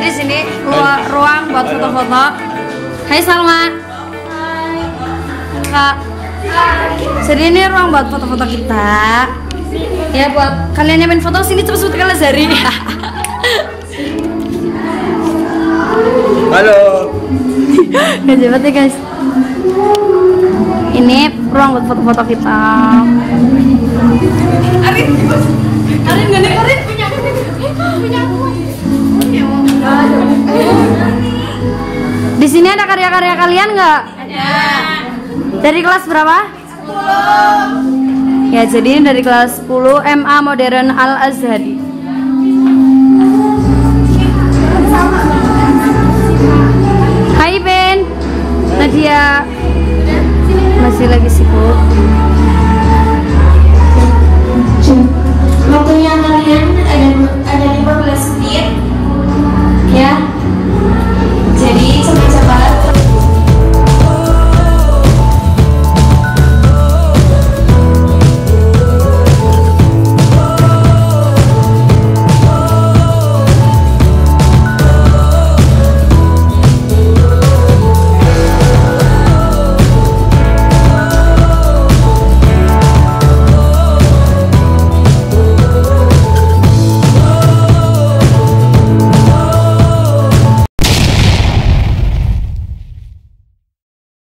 jadi sini ru- ruang buat foto-foto. Hai Salma. Kak. Jadi ini ruang buat foto-foto kita. Ya buat kalian yang main foto sini cepet-cepet kalian Zari. Halo. Gak cepet ya guys. Ini ruang buat foto-foto kita. Arin, Arin gak nih Arin punya punya Di sini ada karya-karya kalian nggak? Ada. Dari kelas berapa? 10. Ya, jadi ini dari kelas 10 MA Modern Al Azhari.